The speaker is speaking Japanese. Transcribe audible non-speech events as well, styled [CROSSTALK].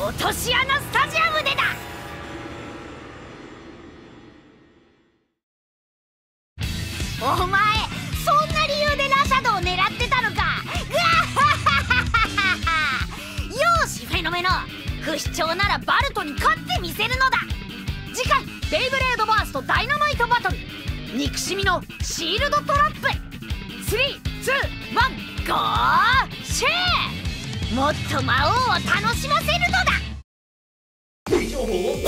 落とし穴スタジアムでだ。お前そんな理由でラシャドを狙ってたのか。ぐ [LAUGHS] わよしフェノメノ不死鳥ならバルトに勝ってみせるのだ。次回ベイブレードバーストダイナマイトバトル。憎しみのシールドトラップ。321ゴーシェー。もっと魔王を楽しませ我